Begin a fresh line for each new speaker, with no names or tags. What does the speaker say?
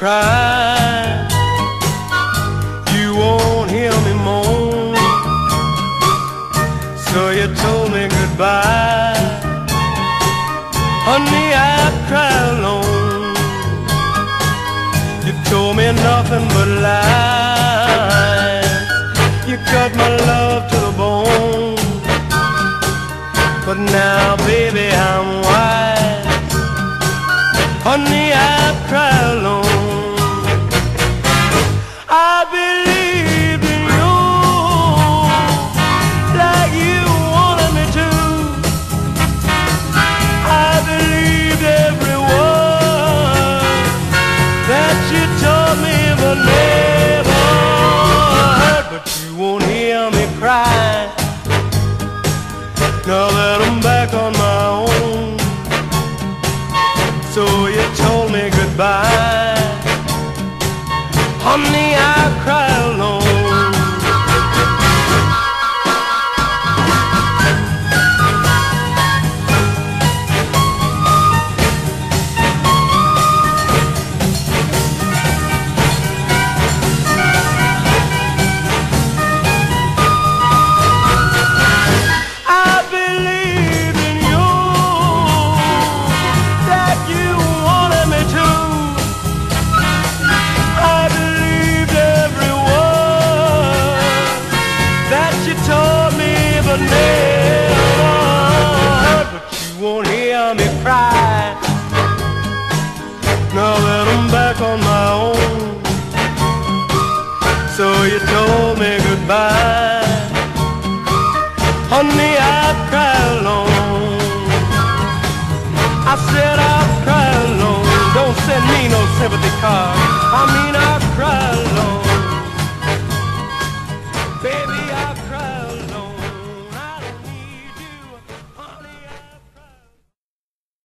cry. You won't hear me moan. So you told me goodbye. Honey, I cry alone. You told me nothing but lies. You cut my love to the bone. But now, baby, I'm Now that I'm back on my own. So you told me goodbye. Honey, I me cry